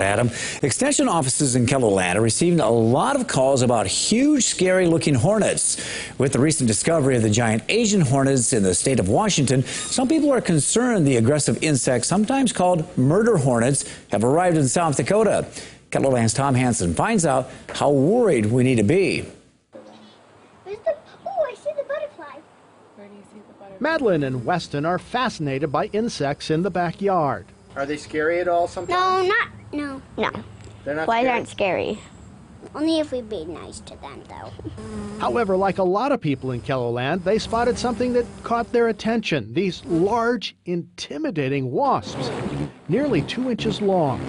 Adam, extension offices in KELOLAND are receiving a lot of calls about huge, scary looking hornets. With the recent discovery of the giant Asian hornets in the state of Washington, some people are concerned the aggressive insects, sometimes called murder hornets, have arrived in South Dakota. KELOLAND's Tom Hanson finds out how worried we need to be. Oh, I see the butterfly. Where do you see the butterfly? Madeline and Weston are fascinated by insects in the backyard. Are they scary at all sometimes? No, not no. No, They're not flies scary? aren't scary. Only if we be nice to them, though. However, like a lot of people in KELOLAND, they spotted something that caught their attention. These large, intimidating wasps, nearly two inches long.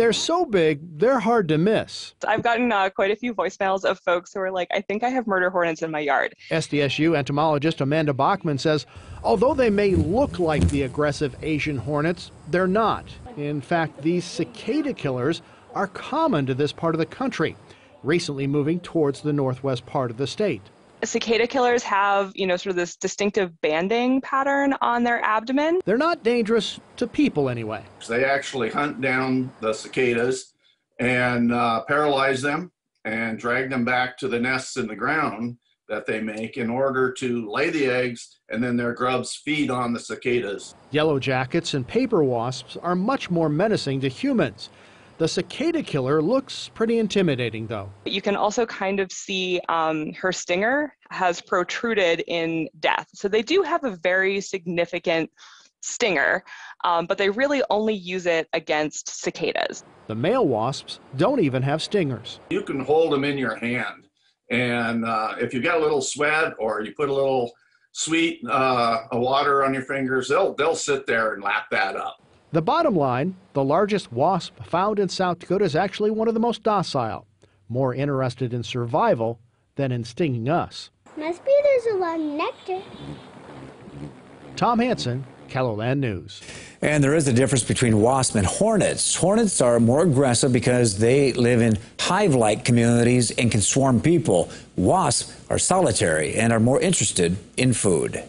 They're so big, they're hard to miss. I've gotten uh, quite a few voicemails of folks who are like, I think I have murder hornets in my yard. SDSU entomologist Amanda Bachman says although they may look like the aggressive Asian hornets, they're not. In fact, these cicada killers are common to this part of the country, recently moving towards the northwest part of the state. Cicada killers have, you know, sort of this distinctive banding pattern on their abdomen. They're not dangerous to people anyway. They actually hunt down the cicadas and uh, paralyze them and drag them back to the nests in the ground that they make in order to lay the eggs and then their grubs feed on the cicadas. Yellow jackets and paper wasps are much more menacing to humans. The cicada killer looks pretty intimidating, though. You can also kind of see um, her stinger has protruded in death. So they do have a very significant stinger, um, but they really only use it against cicadas. The male wasps don't even have stingers. You can hold them in your hand, and uh, if you got a little sweat or you put a little sweet uh, water on your fingers, they'll they'll sit there and lap that up. The bottom line the largest wasp found in South Dakota is actually one of the most docile, more interested in survival than in stinging us. Must be there's a lot of nectar. Tom Hanson, KELOLAND News. And there is a difference between wasps and hornets. Hornets are more aggressive because they live in hive like communities and can swarm people. Wasps are solitary and are more interested in food.